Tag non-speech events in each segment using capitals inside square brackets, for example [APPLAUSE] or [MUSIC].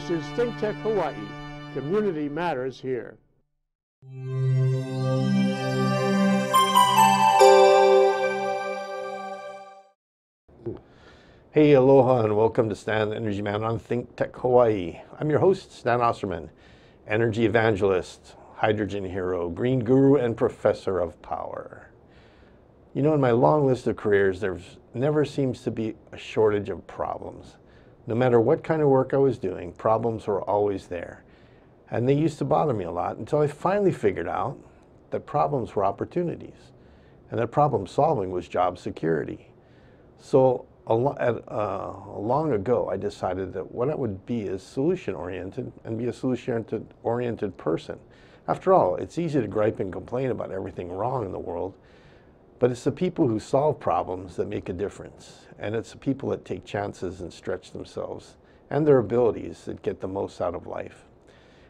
This is Think Tech Hawaii. Community matters here. Hey, aloha, and welcome to Stan Energy Man on Think Tech Hawaii. I'm your host, Stan Osserman, energy evangelist, hydrogen hero, green guru, and professor of power. You know, in my long list of careers, there never seems to be a shortage of problems. No matter what kind of work I was doing, problems were always there. And they used to bother me a lot until I finally figured out that problems were opportunities and that problem solving was job security. So uh, long ago, I decided that what I would be is solution oriented and be a solution oriented person. After all, it's easy to gripe and complain about everything wrong in the world, but it's the people who solve problems that make a difference. And it's the people that take chances and stretch themselves and their abilities that get the most out of life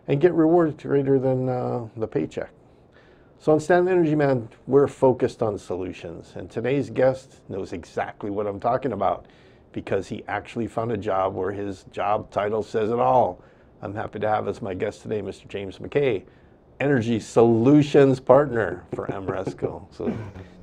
and get rewards greater than uh, the paycheck. So on Stan Energy Man, we're focused on solutions. And today's guest knows exactly what I'm talking about because he actually found a job where his job title says it all. I'm happy to have as my guest today, Mr. James McCay, Energy Solutions Partner for Ameresco. So,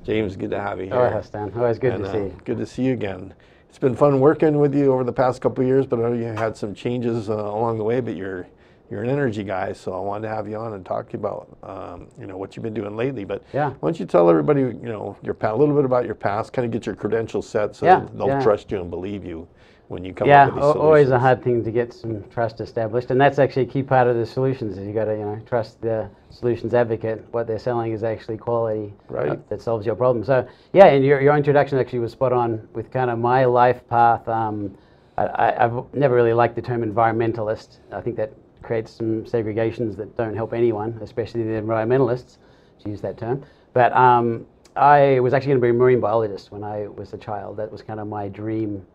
James, good to have you here. Oh, Stan. Always good and, to see you. Uh, good to see you again. It's been fun working with you over the past couple years, but I know you had some changes uh, along the way, but you're you're an energy guy, so I wanted to have you on and talk to you about um, you know what you've been doing lately. But yeah. why don't you tell everybody you know your a little bit about your past, kind of get your credentials set so yeah, they'll yeah. trust you and believe you when you come yeah, up with these always a hard thing to get some trust established, and that's actually a key part of the solutions. Is you got to you know trust the solutions advocate. What they're selling is actually quality right. that solves your problem. So yeah, and your your introduction actually was spot on with kind of my life path. Um, I, have never really liked the term environmentalist. I think that creates some segregations that don't help anyone, especially the environmentalists, to use that term. But um, I was actually going to be a marine biologist when I was a child. That was kind of my dream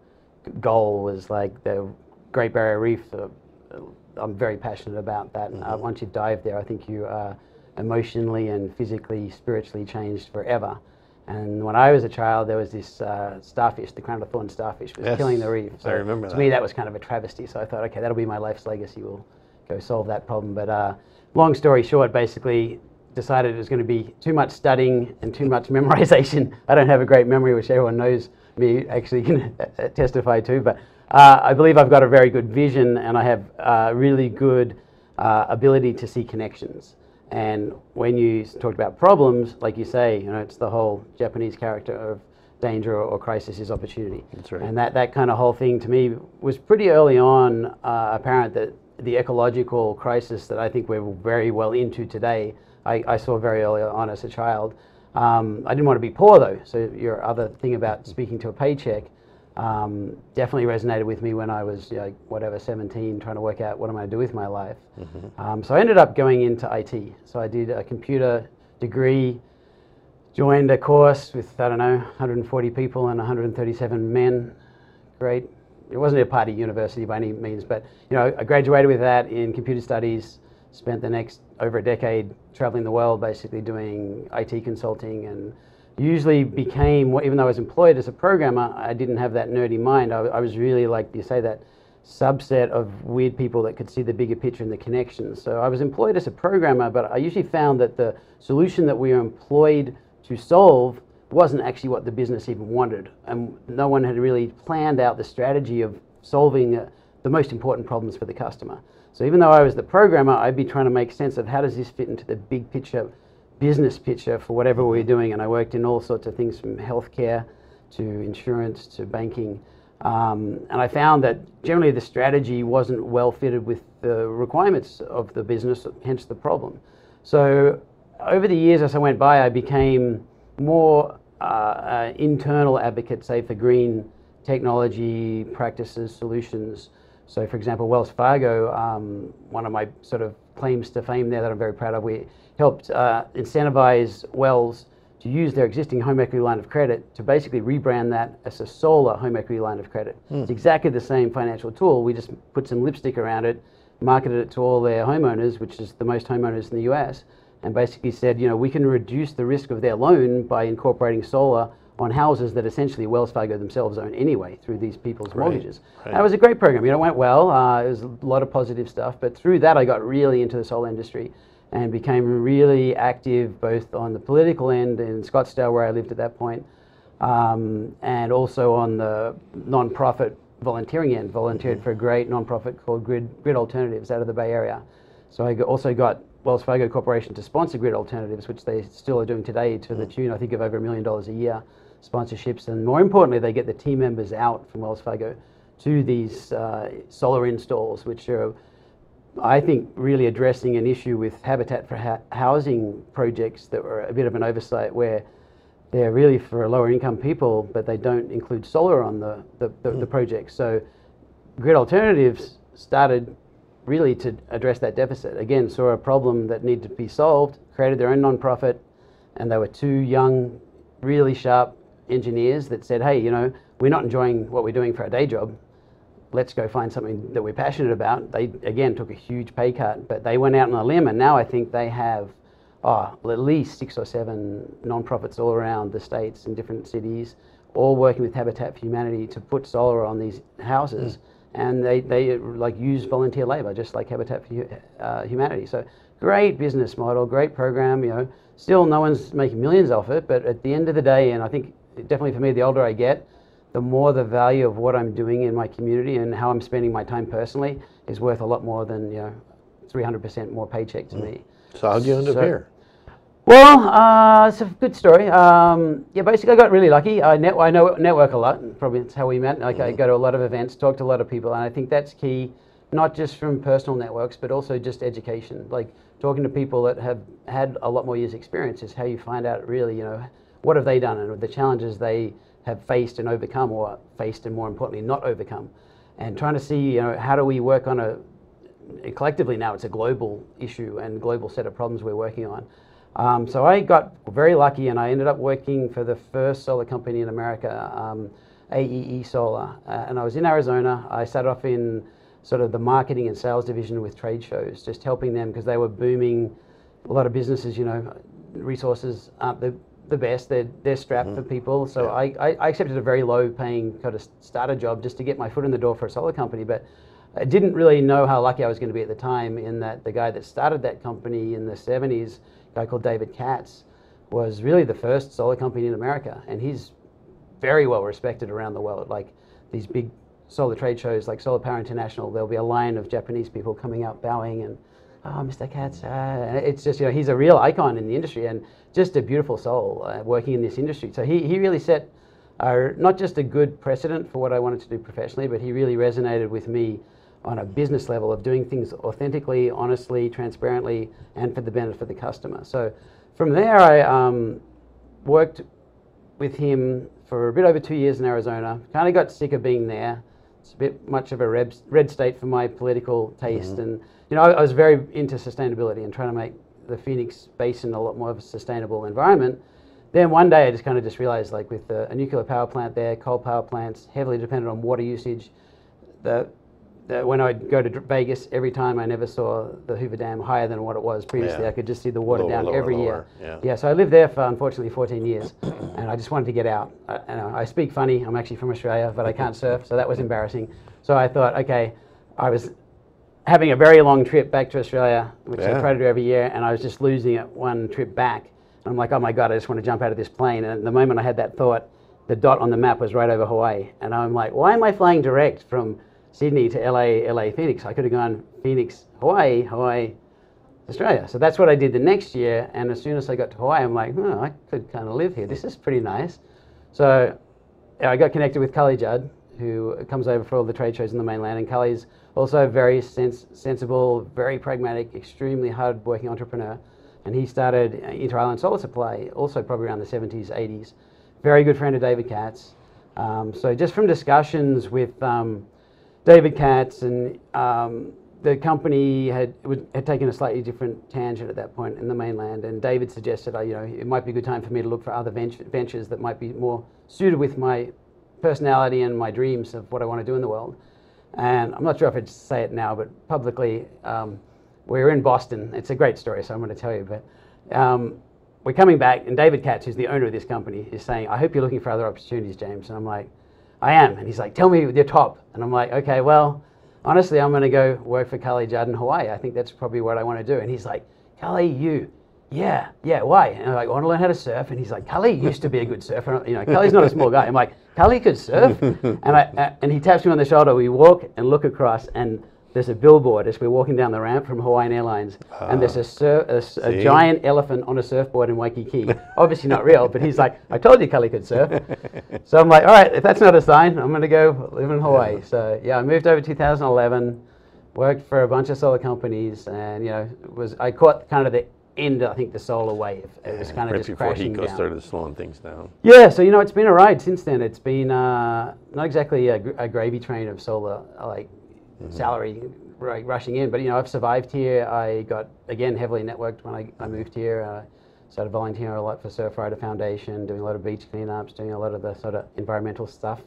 goal was like the Great Barrier Reef. Uh, I'm very passionate about that. Mm-hmm. Uh, once you dive there, I think you are emotionally and physically, spiritually changed forever. And when I was a child, there was this uh, starfish, the crown of thorn starfish, was yes, killing the reef. So I remember to that. me, that was kind of a travesty. So I thought, okay, that'll be my life's legacy. We'll go solve that problem. But uh, long story short, basically decided it was going to be too much studying and too much memorization. [LAUGHS] I don't have a great memory, which everyone knows me actually can [LAUGHS] testify to. But uh, I believe I've got a very good vision and I have uh, really good uh, ability to see connections. And when you talk about problems, like you say, you know, it's the whole Japanese character of danger or, crisis is opportunity. That's right. And that, that kind of whole thing to me was pretty early on uh, apparent that the ecological crisis that I think we're very well into today, I, I saw very early on as a child. Um, I didn't want to be poor though, so your other thing about speaking to a paycheck um, definitely resonated with me when I was you know, whatever 17, trying to work out what I'm going to do with my life. Mm-hmm. Um, so I ended up going into IT. So I did a computer degree, joined a course with I don't know 140 people and 137 men. Great it wasn't a party university by any means, but you know, I graduated with that in computer studies. Spent the next over a decade traveling the world, basically doing IT consulting, and usually became, even though I was employed as a programmer, I didn't have that nerdy mind. I, I was really like you say that subset of weird people that could see the bigger picture and the connections. So I was employed as a programmer, but I usually found that the solution that we were employed to solve wasn't actually what the business even wanted. And no one had really planned out the strategy of solving uh, the most important problems for the customer. So even though I was the programmer, I'd be trying to make sense of how does this fit into the big picture, business picture for whatever we are doing. And I worked in all sorts of things from healthcare to insurance to banking. Um, and I found that generally the strategy wasn't well fitted with the requirements of the business, hence the problem. So over the years as I went by, I became more uh, uh, internal advocate, say, for green technology practices, solutions. So, for example, Wells Fargo, um, one of my sort of claims to fame there that I'm very proud of, we helped uh, incentivize Wells to use their existing home equity line of credit to basically rebrand that as a solar home equity line of credit. Mm. It's exactly the same financial tool. We just put some lipstick around it, marketed it to all their homeowners, which is the most homeowners in the US, and basically said, you know, we can reduce the risk of their loan by incorporating solar on houses that essentially Wells Fargo themselves own anyway through these people's mortgages. right. And it was a great program. You know, it went well. Uh, it was a lot of positive stuff. But through that, I got really into the solar industry and became really active both on the political end in Scottsdale, where I lived at that point, um, and also on the non-profit volunteering end. Volunteered for a great non-profit called Grid, Grid Alternatives out of the Bay Area. So I also got Wells Fargo Corporation to sponsor Grid Alternatives, which they still are doing today to the tune, I think, of over a million dollars a year sponsorships. And more importantly, they get the team members out from Wells Fargo to these uh, solar installs, which are, I think, really addressing an issue with Habitat for ha- Housing projects that were a bit of an oversight where they're really for lower income people, but they don't include solar on the, the, the, the project. So Grid Alternatives started really to address that deficit. Again, saw a problem that needed to be solved, created their own nonprofit, and they were two young, really sharp engineers that said, hey, you know, we're not enjoying what we're doing for our day job. Let's go find something that we're passionate about. They, again, took a huge pay cut, but they went out on a limb, and now I think they have oh, at least six or seven nonprofits all around the states and different cities, all working with Habitat for Humanity to put solar on these houses. Mm. And they, they like use volunteer labor, just like Habitat for uh, Humanity. So great business model, great program. You know, still no one's making millions off it, but at the end of the day, and I think definitely for me, the older I get, the more the value of what I'm doing in my community and how I'm spending my time personally is worth a lot more than you know, 300% more paycheck to me. So how do you end up So- here? Well, uh, it's a good story. Um, yeah, basically, I got really lucky. I, net- I know network a lot. Probably that's how we met. Like, I go to a lot of events, talk to a lot of people, and I think that's key, not just from personal networks, but also just education. Like talking to people that have had a lot more years' experience is how you find out really, you know, what have they done and the challenges they have faced and overcome, or faced and more importantly, not overcome, and trying to see, you know, how do we work on a collectively now it's a global issue and global set of problems we're working on. Um, so I got very lucky and I ended up working for the first solar company in America, um, AEE Solar. Uh, and I was in Arizona. I started off in sort of the marketing and sales division with trade shows, just helping them because they were booming. A lot of businesses, you know, resources aren't the, the best. They're, they're strapped for people. So I, I, I accepted a very low paying kind of starter job just to get my foot in the door for a solar company. But I didn't really know how lucky I was going to be at the time in that the guy that started that company in the 70s, a guy called David Katz, was really the first solar company in America. And he's very well respected around the world. Like these big solar trade shows like Solar Power International, there'll be a line of Japanese people coming up bowing and, oh, Mr. Katz. Uh, it's just, you know, he's a real icon in the industry and just a beautiful soul uh, working in this industry. So he, he really set uh, not just a good precedent for what I wanted to do professionally, but he really resonated with me on a business level of doing things authentically, honestly, transparently, and for the benefit of the customer. So from there, I um, worked with him for a bit over two years in Arizona. Kind of got sick of being there. It's a bit much of a red, red state for my political taste, and you know I, I was very into sustainability and trying to make the Phoenix Basin a lot more of a sustainable environment. Then one day I just kind of just realized, like with uh, a nuclear power plant there, coal power plants, heavily dependent on water usage, the the, when I'd go to Vegas, every time I never saw the Hoover Dam higher than what it was previously. Yeah. I could just see the water Lower, down lower, every lower, year. yeah. yeah. so I lived there for unfortunately 14 years, [COUGHS] and I just wanted to get out. I, know, I speak funny. I'm actually from Australia, but I can't surf, so that was embarrassing. So I thought, okay, I was having a very long trip back to Australia, which I Yeah. try to do every year, and I was just losing it one trip back. And I'm like, oh my God, I just want to jump out of this plane. And the moment I had that thought, the dot on the map was right over Hawaii. And I'm like, why am I flying direct from Sydney to LA, LA, Phoenix? I could have gone Phoenix, Hawaii, Hawaii, Australia. So that's what I did the next year. And as soon as I got to Hawaii, I'm like, oh, I could kind of live here. This is pretty nice. So I got connected with Cully Judd, who comes over for all the trade shows in the mainland. And Cully's also very sens- sensible, very pragmatic, extremely hard-working entrepreneur. And he started uh, Inter Island Solar Supply, also probably around the 70s, 80s. Very good friend of David Katz. Um, so just from discussions with um, David Katz and um, the company had had taken a slightly different tangent at that point in the mainland, and David suggested, uh, you know, it might be a good time for me to look for other venture, ventures that might be more suited with my personality and my dreams of what I want to do in the world. And I'm not sure if I'd say it now, but publicly, um, we were in Boston. It's a great story, so I'm going to tell you. But um, we're coming back, and David Katz, who's the owner of this company, is saying, I hope you're looking for other opportunities, James. And I'm like, I am. And he's like, tell me your top. And I'm like, okay, well, honestly, I'm going to go work for Cully Judd in Hawaii. I think that's probably what I want to do. And he's like, Cully, you. Yeah, yeah, why? And I'm like, I want to learn how to surf. And he's like, Cully used to be a good surfer. You know, Cully's not a small guy. I'm like, Cully could surf. [LAUGHS] and I, uh, and he taps me on the shoulder. We walk and look across, and there's a billboard as we're walking down the ramp from Hawaiian Airlines, and there's a, sur- a a giant elephant on a surfboard in Waikiki. [LAUGHS] Obviously not real, but he's like, I told you Cully could surf. so I'm like, all right, if that's not a sign, I'm going to go live in Hawaii. So yeah, I moved over 2011, worked for a bunch of solar companies, and you know, was I caught kind of the end, I think, the solar wave. It was kind of right just before crashing HECO down. started slowing things down. Yeah, so you know, it's been a ride since then. It's been uh, not exactly a, gr- a gravy train of solar, uh, like salary ru- rushing in, but you know, I've survived here. I got again heavily networked when I, I moved here. Uh, started volunteering a lot for Surfrider Foundation, doing a lot of beach cleanups, doing a lot of the sort of environmental stuff,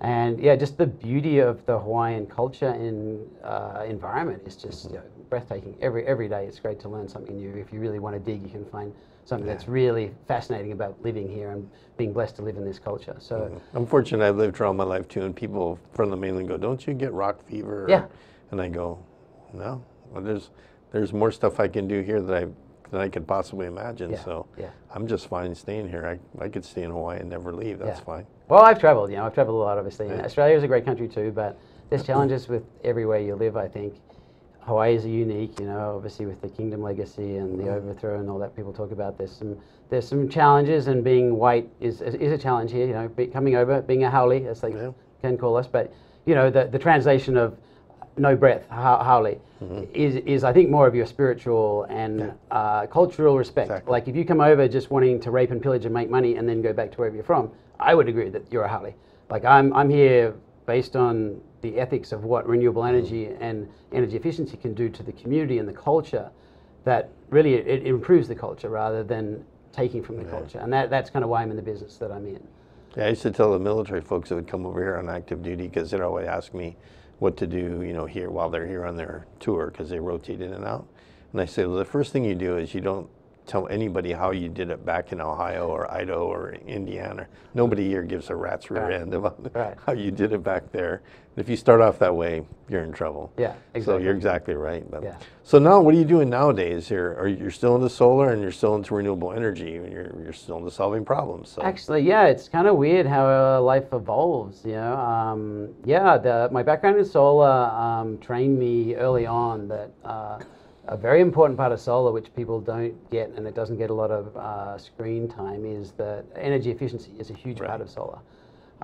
and yeah, just the beauty of the Hawaiian culture and uh, environment is just you know, breathtaking. Every every day, it's great to learn something new. If you really want to dig, you can find something that's really fascinating about living here and being blessed to live in this culture. So. Mm-hmm. I'm fortunate I've lived here all my life too, and people from the mainland go, "Don't you get rock fever?" Yeah. And I go, "No. Well, there's there's more stuff I can do here that I than I could possibly imagine. Yeah, So yeah. I'm just fine staying here. I, I could stay in Hawaii and never leave. That's Yeah. fine. Well, I've traveled, you know, I've traveled a lot, obviously. Yeah. Australia is a great country too, but there's challenges with everywhere you live, I think. Hawaii is a unique, you know, obviously with the kingdom legacy and the overthrow and all that people talk about. There's some there's some challenges, and being white is is a challenge here. You know, be, coming over, being a haole, as they Yeah. can call us. But you know, the the translation of no breath, ha- haole, is is I think more of your spiritual and uh, cultural respect. Exactly. Like if you come over just wanting to rape and pillage and make money and then go back to wherever you're from, I would agree that you're a haole. Like I'm I'm here based on the ethics of what renewable energy and energy efficiency can do to the community and the culture. That really it, it improves the culture rather than taking from the culture, and that, that's kind of why I'm in the business that I'm in. Yeah, I used to tell the military folks that would come over here on active duty because they'd always ask me what to do, you know, here while they're here on their tour because they rotate in and out. And I say, well, the first thing you do is you don't tell anybody how you did it back in Ohio or Idaho or Indiana. Nobody here gives a rat's rear Right. end about [LAUGHS] Right. how you did it back there. And if you start off that way, you're in trouble. Yeah, exactly. So you're exactly right. But Yeah. so now, what are you doing nowadays? Here, are you you're still into solar and you're still into renewable energy and you're you're still into solving problems. So. Actually, yeah, it's kind of weird how uh, life evolves. You know, um, yeah, the, my background in solar um, trained me early on that uh, a very important part of solar, which people don't get, and it doesn't get a lot of uh, screen time, is that energy efficiency is a huge part of solar.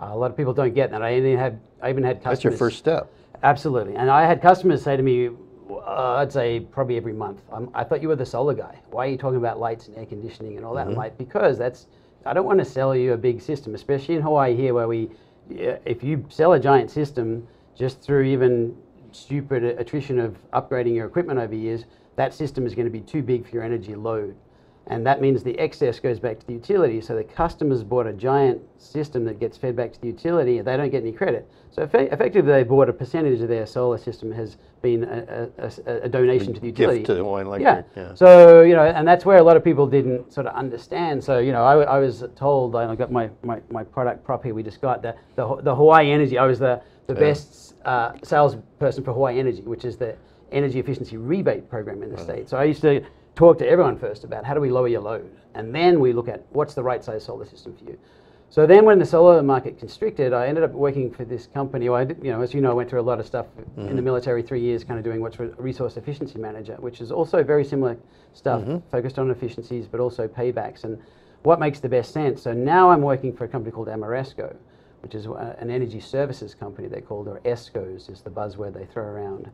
Uh, a lot of people don't get that. I even had I even had customers. That's your first step. Absolutely. And I had customers say to me, uh, I'd say probably every month, um, I thought you were the solar guy. Why are you talking about lights and air conditioning and all that? I'm like, because that's, I don't want to sell you a big system, especially in Hawaii here where we, if you sell a giant system just through even stupid attrition of upgrading your equipment over years, that system is going to be too big for your energy load. And that means the excess goes back to the utility. So the customers bought a giant system that gets fed back to the utility, and they don't get any credit. So effe- effectively, they bought a percentage of their solar system has been a, a- a- a donation to the utility. Gift to the Hawaiian Yeah. Electric. Yeah. So you know, and that's where a lot of people didn't sort of understand. So you know, I, I was told I got my, my, my product prop here. We just got the the, the Hawaii Energy. I was the the best uh, salesperson for Hawaii Energy, which is the energy efficiency rebate program in the state. So I used to talk to everyone first about how do we lower your load, and then we look at what's the right size solar system for you. So then, when the solar market constricted, I ended up working for this company. Well, I did, you know, as you know, I went through a lot of stuff in the military, three years, kind of doing what's re- resource efficiency manager, which is also very similar stuff, focused on efficiencies, but also paybacks and what makes the best sense. So now I'm working for a company called Ameresco, which is uh, an energy services company. They're called, or ESCOs is the buzzword they throw around.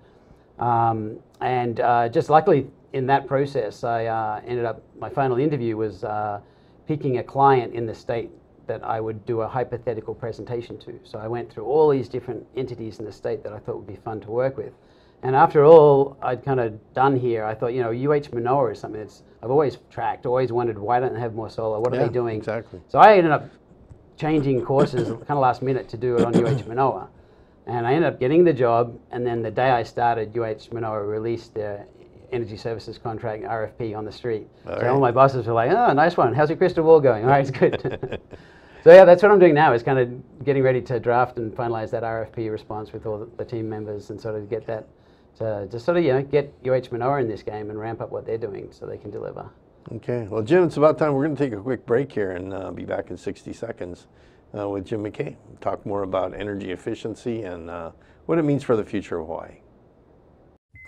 Um, and uh, just luckily in that process, I uh, ended up, my final interview was uh, picking a client in the state that I would do a hypothetical presentation to. So I went through all these different entities in the state that I thought would be fun to work with. And after all I'd kind of done here, I thought, you know, UH Manoa is something that's I've always tracked, always wondered why don't they have more solar? What are they doing? exactly. So I ended up changing courses [LAUGHS] kind of last minute to do it on UH Manoa. And I ended up getting the job, and then the day I started, UH Manoa released their energy services contract RFP on the street. All so right. all my bosses were like, "Oh, nice one. How's your crystal ball going? All right, it's good." [LAUGHS] [LAUGHS] so yeah, that's what I'm doing now. Is kind of getting ready to draft and finalize that RFP response with all the, team members and sort of get that to just sort of you know get UH Manoa in this game and ramp up what they're doing so they can deliver. Okay, well, Jim, it's about time. We're going to take a quick break here and uh, be back in 60 seconds uh, with Jim McCay. Talk more about energy efficiency and uh, what it means for the future of Hawaii.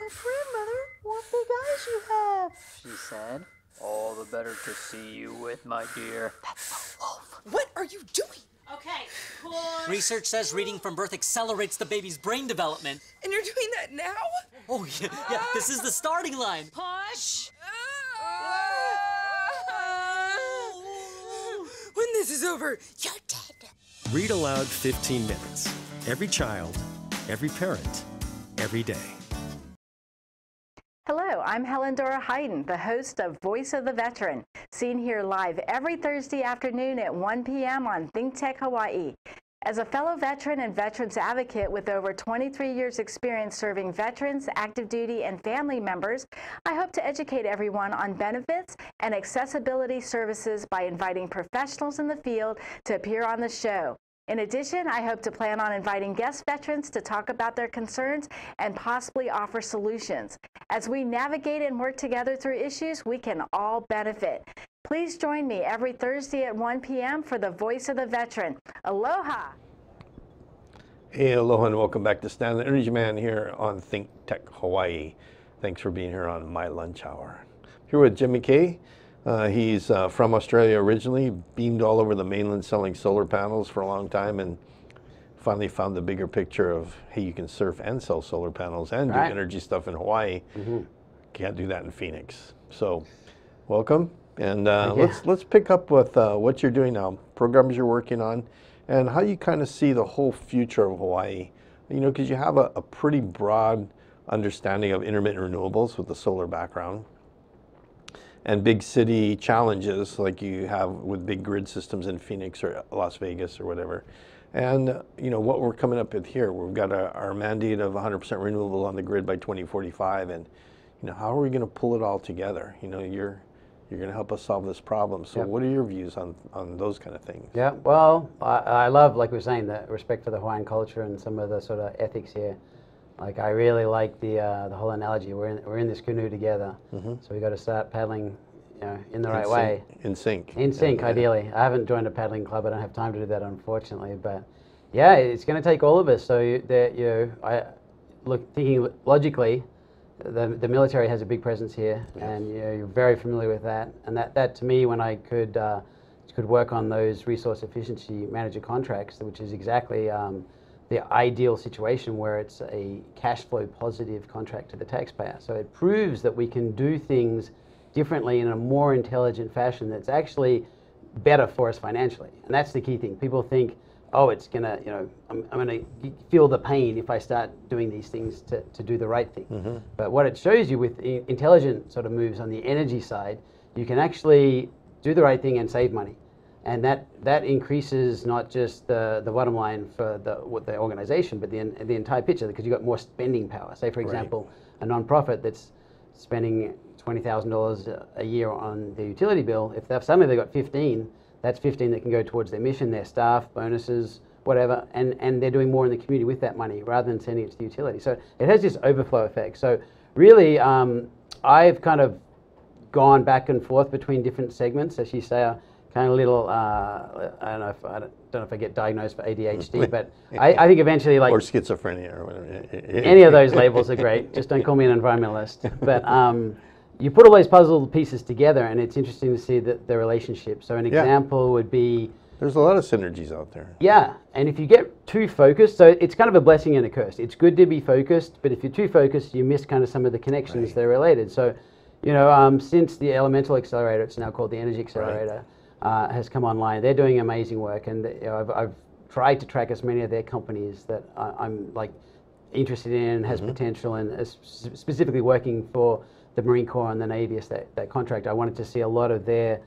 My friend, Mother, what big eyes you have. she said. All the better to see you with, my dear. That's a wolf. What are you doing? Okay, push. Research says reading from birth accelerates the baby's brain development. And you're doing that now? Oh, yeah, yeah this is the starting line. Push. This is over, you're dead. Read aloud 15 minutes. Every child, every parent, every day. Hello, I'm Helen Dora Hayden, the host of Voice of the Veteran, seen here live every Thursday afternoon at 1 p.m. on Think Tech Hawaii. As a fellow veteran and veterans advocate with over 23 years experience serving veterans, active duty, and family members, I hope to educate everyone on benefits and accessibility services by inviting professionals in the field to appear on the show. In addition, I hope to plan on inviting guest veterans to talk about their concerns and possibly offer solutions. As we navigate and work together through issues, we can all benefit. Please join me every Thursday at 1 p.m. for the Voice of the Veteran. Aloha! Hey, aloha, and welcome back to Stan the Energy Man here on Think Tech Hawaii. Thanks for being here on my lunch hour. Here with Jimmy McCay. Uh, he's uh, from Australia originally, beamed all over the mainland selling solar panels for a long time, and finally found the bigger picture of hey, you can surf and sell solar panels and Right. do energy stuff in Hawaii. Can't do that in Phoenix. So, welcome, and uh, you. let's let's pick up with uh, what you're doing now, programs you're working on, and how you kind of see the whole future of Hawaii. You know, because you have a, a pretty broad understanding of intermittent renewables with the solar background and big city challenges like you have with big grid systems in Phoenix or Las Vegas or whatever. And uh, you know what we're coming up with here, we've got a, our mandate of 100% renewable on the grid by 2045, and you know how are we going to pull it all together? You know, you're you're going to help us solve this problem. So, Yep. what are your views on on those kind of things? Yeah, well, I, I love, like we were saying, the respect for the Hawaiian culture and some of the sort of ethics here. Like, I really like the uh, the whole analogy. We're in, we're in this canoe together, so we've got to start paddling, you know, in the In right way. In sync. In sync, Yeah. ideally. I haven't joined a paddling club. I don't have time to do that, unfortunately. But yeah, it's going to take all of us. So you, that you know, I look thinking logically. The, the military has a big presence here, and you know, you're very familiar with that. And that, that to me, when I could uh, could work on those resource efficiency manager contracts, which is exactly um, the ideal situation where it's a cash flow positive contract to the taxpayer. So it proves that we can do things differently in a more intelligent fashion that's actually better for us financially. And that's the key thing. People think, oh, it's gonna, you know, I'm, I'm gonna feel the pain if I start doing these things to, to do the right thing. Mm-hmm. But what it shows you with intelligent sort of moves on the energy side, you can actually do the right thing and save money. And that, that increases not just the, the bottom line for the, what the organization, but the, the entire picture because you've got more spending power. Say, for example, a nonprofit that's spending $20,000 a year on their utility bill, if they've suddenly they've got 15, that's 15 that can go towards their mission, their staff, bonuses, whatever, and, and they're doing more in the community with that money rather than sending it to the utility. So it has this overflow effect. So really, um, I've kind of gone back and forth between different segments, as you say, a kind of little, uh, I don't know if I don't, don't know if I get diagnosed for ADHD, [LAUGHS] but I, I think eventually like or schizophrenia or whatever. any of those labels are great. Just don't call me an environmentalist. [LAUGHS] But um, you put all those puzzle pieces together, and it's interesting to see the, the relationship. So an Yeah. example would be, There's a lot of synergies out there. yeah, and if you get too focused, so it's kind of a blessing and a curse. It's good to be focused, but if you're too focused, you miss kind of some of the connections that are related. So, you know, um, since the Elemental Accelerator, it's now called the Energy Accelerator, uh, has come online, they're doing amazing work, and you know, I've, I've tried to track as many of their companies that I, I'm like interested in, and has potential, and is specifically working for the Marine Corps and the Navy as that, that contract. I wanted to see a lot of their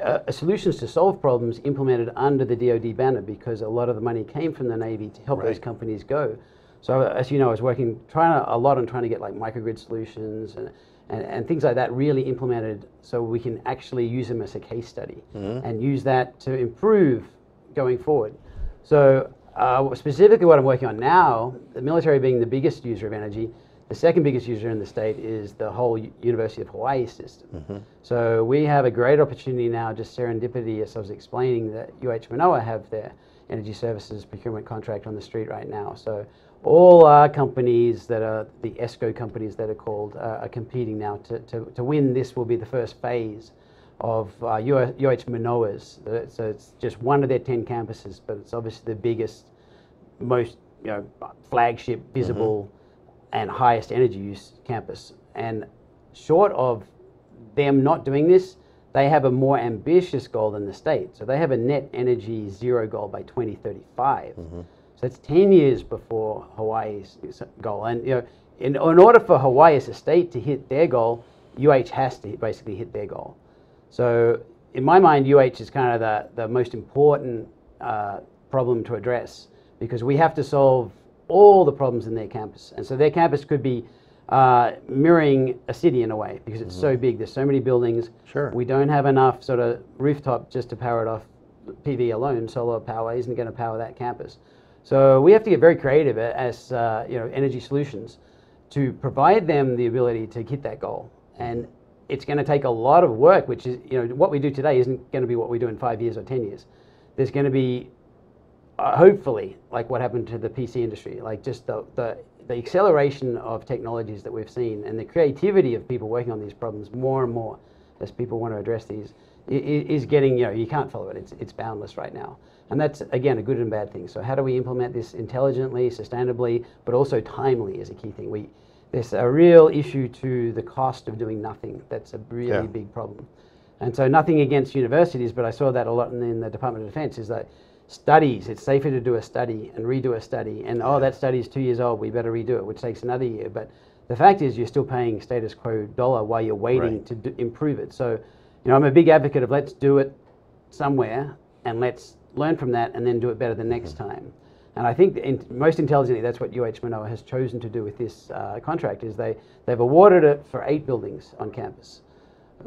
uh, solutions to solve problems implemented under the DoD banner because a lot of the money came from the Navy to help those companies go. So as you know, I was working trying to, a lot on trying to get like microgrid solutions and, and, and things like that really implemented so we can actually use them as a case study and use that to improve going forward. So uh, specifically what I'm working on now, the military being the biggest user of energy, the second biggest user in the state is the whole University of Hawaii system. So we have a great opportunity now, just serendipity, as I was explaining, that UH Manoa have their energy services procurement contract on the street right now. So all our companies that are the ESCO companies that are called uh, are competing now to, to, to win. This will be the first phase of uh, UH Manoa's. So it's just one of their 10 campuses, but it's obviously the biggest most you know flagship visible and highest energy use campus. And short of them not doing this they have a more ambitious goal than the state. So they have a net energy zero goal by 2035 so that's 10 years before hawaii's goal. And you know in, in order for hawaii as a state to hit their goal uh has to basically hit their goal. So in my mind, UH is kind of the, the most important uh, problem to address because we have to solve all the problems in their campus. And so their campus could be uh, mirroring a city in a way because it's so big. There's so many buildings. Sure. We don't have enough sort of rooftop just to power it off PV alone. Solar power isn't going to power that campus. So we have to get very creative as uh, you know energy solutions to provide them the ability to hit that goal. And it's going to take a lot of work, which is, you know, what we do today isn't going to be what we do in five years or 10 years. There's going to be, uh, hopefully, like what happened to the PC industry, like just the, the, the acceleration of technologies that we've seen and the creativity of people working on these problems more and more as people want to address these is getting, you know, you can't follow it. It's, it's boundless right now. And that's, again, a good and bad thing. So how do we implement this intelligently, sustainably, but also timely is a key thing. We, there's a real issue to the cost of doing nothing. That's a really Yeah. big problem. And so nothing against universities, but I saw that a lot in, in the Department of Defense is that studies, it's safer to do a study and redo a study. And oh, that study is two years old, we better redo it, which takes another year. But the fact is you're still paying status quo dollar while you're waiting Right. to do, improve it. So, you know, I'm a big advocate of let's do it somewhere and let's learn from that and then do it better the next time. And I think in, most intelligently, that's what UH Manoa has chosen to do with this uh, contract. Is they they've awarded it for eight buildings on campus,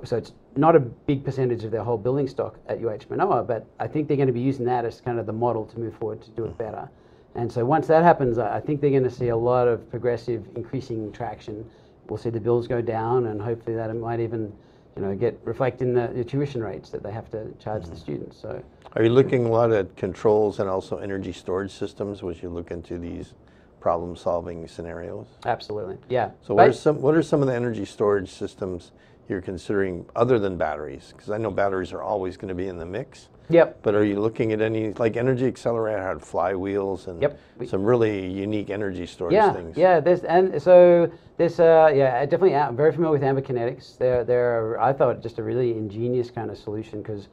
so it's not a big percentage of their whole building stock at UH Manoa, but I think they're going to be using that as kind of the model to move forward to do it better. And so once that happens, I think they're going to see a lot of progressive increasing traction. We'll see the bills go down, and hopefully that it might even, you know, get reflect in the, the tuition rates that they have to charge the students. So. Are you looking a lot at controls and also energy storage systems as you look into these problem-solving scenarios? Absolutely, yeah. So what are some what are some of the energy storage systems you're considering other than batteries? Because I know batteries are always going to be in the mix. Yep. But are you looking at any like Energy Accelerator had flywheels and Yep. Some really unique energy storage Yeah, things? yeah. There's and so this, uh, yeah, definitely. I'm very familiar with Amber Kinetics. They're they're I thought just a really ingenious kind of solution because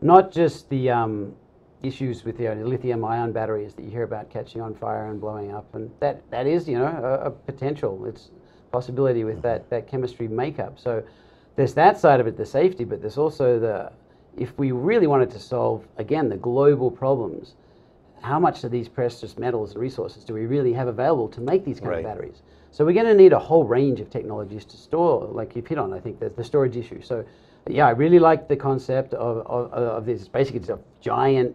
not just the um, issues with the uh, lithium ion batteries that you hear about catching on fire and blowing up, and that that is you know a, a potential. It's possibility with that that chemistry makeup. So there's that side of it, the safety, but there's also the if we really wanted to solve again the global problems how much of these precious metals and resources do we really have available to make these kind Right. of batteries? So we're going to need a whole range of technologies to store, like you've hit on, I think, there's the storage issue. So yeah, I really like the concept of, of, of this. Basically, it's a giant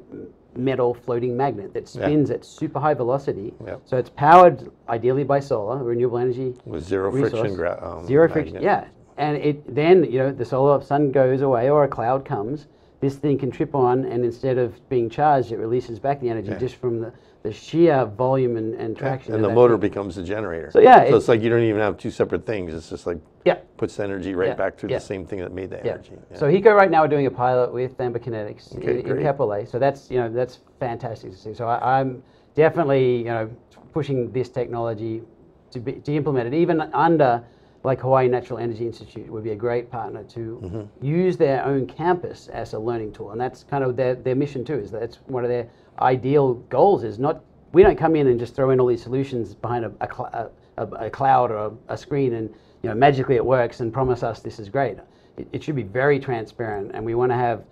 metal floating magnet that Yeah. spins at super high velocity. Yep. So it's powered ideally by solar, renewable energy. With zero resource. friction gra- um, Zero friction, yeah. And it then, you know, the solar sun goes away or a cloud comes, this thing can trip on, and instead of being charged, it releases back the energy Yeah. just from the, the sheer volume and, and traction. And the motor thing. becomes the generator. So, yeah, So it- it's like you don't even have two separate things. It's just like Yeah. puts the energy right Yeah, back through yeah. the same thing that made the energy. So HECO right now are doing a pilot with Amber Kinetics Okay, in, in great. So that's you know that's fantastic to see. So I, I'm definitely you know pushing this technology to be to implement it even under like Hawaii Natural Energy Institute would be a great partner to Mm-hmm. use their own campus as a learning tool, and that's kind of their, their mission too. Is that's one of their ideal goals. Is not we don't come in and just throw in all these solutions behind a, a, a, a, cloud or a, screen and you know magically it works and promise us this is great. It, it should be very transparent, and we want to have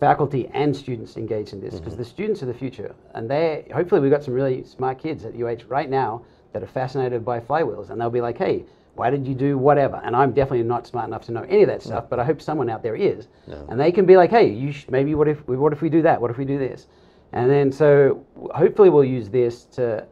faculty and students engaged in this because the students are the future, and they hopefully we've got some really smart kids at UH right now that are fascinated by flywheels, and they'll be like, "Hey, why did you do whatever?" And I'm definitely not smart enough to know any of that stuff, but I hope someone out there is, and they can be like, "Hey, you sh- maybe what if what if we do that? What if we do this?" And then so hopefully we'll use this to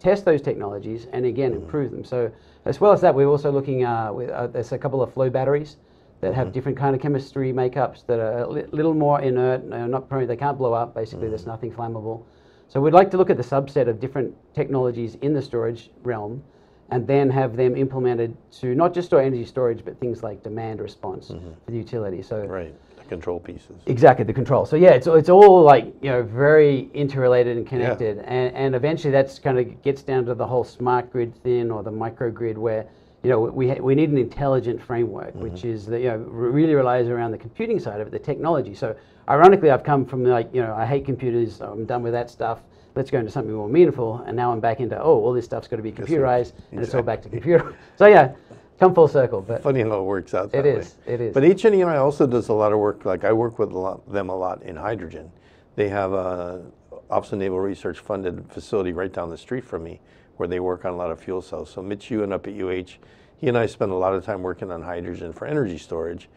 test those technologies and again improve them. So as well as that, we're also looking. Uh, with, uh, there's a couple of flow batteries that have different kind of chemistry makeups that are a li- little more inert, not prone. They can't blow up. Basically, there's nothing flammable. So we'd like to look at the subset of different technologies in the storage realm, and then have them implemented to not just store energy storage, but things like demand response mm-hmm. for the utility. So Right, the control pieces. Exactly, the control. So yeah, it's, it's all like, you know, very interrelated and connected. And, and eventually that's kind of gets down to the whole smart grid thing or the microgrid where, you know, we, we need an intelligent framework, which mm-hmm. is, that you know, really relies around the computing side of it, the technology. So ironically, I've come from like, you know, I hate computers, I'm done with that stuff. Let's go into something more meaningful. And now I'm back into, oh, all this stuff's got to be computerized and it's all back to computer. [LAUGHS] so yeah, come full circle. But Funny how it works out. It that way. is, it is. But HNEI also does a lot of work. Like I work with a lot, them a lot in hydrogen. They have a Office of Naval Research funded facility right down the street from me, where they work on a lot of fuel cells. So Mitch Ewan up at UH, he and I spend a lot of time working on hydrogen for energy storage,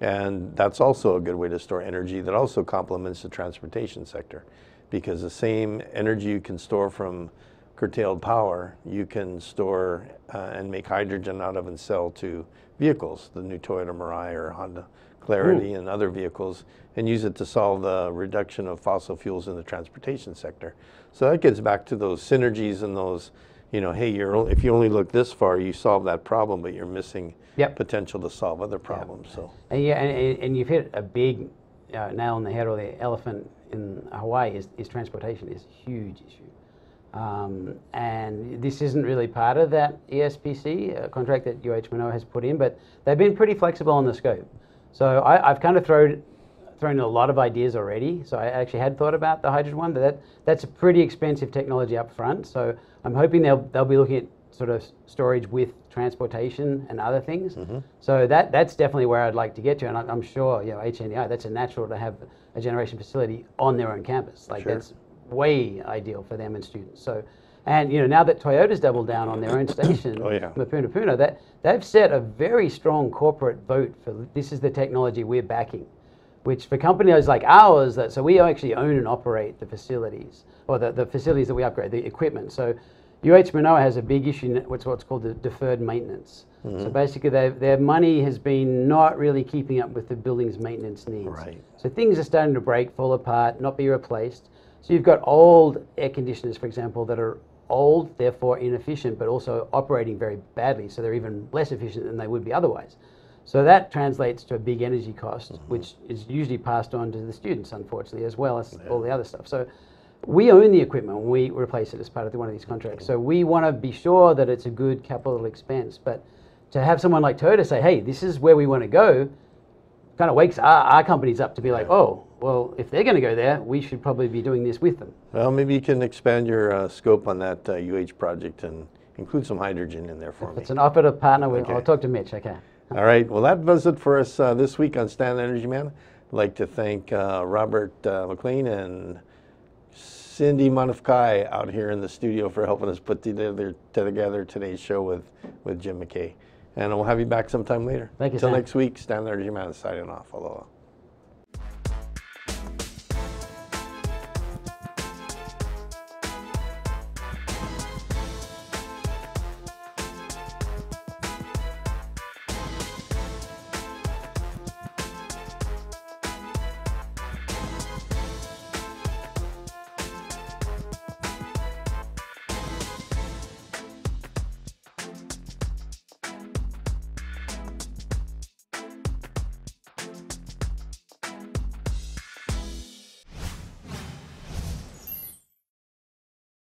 and that's also a good way to store energy. That also complements the transportation sector, because the same energy you can store from curtailed power, you can store uh, and make hydrogen out of and sell to vehicles, the new Toyota Mirai or Honda Clarity and other vehicles, and use it to solve the reduction of fossil fuels in the transportation sector. So that gets back to those synergies and those, you know, hey, you're only, if you only look this far, you solve that problem, but you're missing Yep. potential to solve other problems. So And yeah, and, and- and you've hit a big uh, nail on the head, or the elephant in Hawaii is, is transportation is a huge issue. Um, and this isn't really part of that ESPC uh, contract that UH Manoa has put in, but they've been pretty flexible on the scope. So I, I've kind of thrown thrown a lot of ideas already. So I actually had thought about the hydrogen one, but that, that's a pretty expensive technology up front. So I'm hoping they'll they'll be looking at sort of storage with transportation and other things. Mm-hmm. So that that's definitely where I'd like to get to, and I'm, I'm sure you know HNEI that's a natural to have a generation facility on their own campus. Like Sure. that's way ideal for them and students. So. And you know now that Toyota's doubled down on their own [COUGHS] station, Oh, yeah. Mapunapuna, that they've set a very strong corporate vote for this is the technology we're backing which for companies like ours, that so we actually own and operate the facilities or the, the facilities that we upgrade, the equipment. So UH Manoa has a big issue, what's what's called the deferred maintenance. So basically, their, their money has been not really keeping up with the building's maintenance needs. Right. So things are starting to break, fall apart, not be replaced. So you've got old air conditioners, for example, that are old, therefore inefficient, but also operating very badly. So they're even less efficient than they would be otherwise. So that translates to a big energy cost, which is usually passed on to the students, unfortunately, as well as all the other stuff. So we own the equipment when we replace it as part of one of these contracts. So we want to be sure that it's a good capital expense. But to have someone like Toyota say, hey, this is where we want to go, kind of wakes our, our companies up to be like, oh, well, if they're going to go there, we should probably be doing this with them. well, maybe you can expand your uh, scope on that uh, UH project and include some hydrogen in there for me. It's an offer to partner with. I'll talk to Mitch. Okay. All right. Well, that does it for us uh, this week on Stan Energy Man. I'd like to thank uh, Robert uh, McLean and Cindy Manufkai out here in the studio for helping us put together, together today's show with, with Jim McCay. And we'll have you back sometime later. Thank you, Until next week, Stan Energy Man is signing off. Aloha.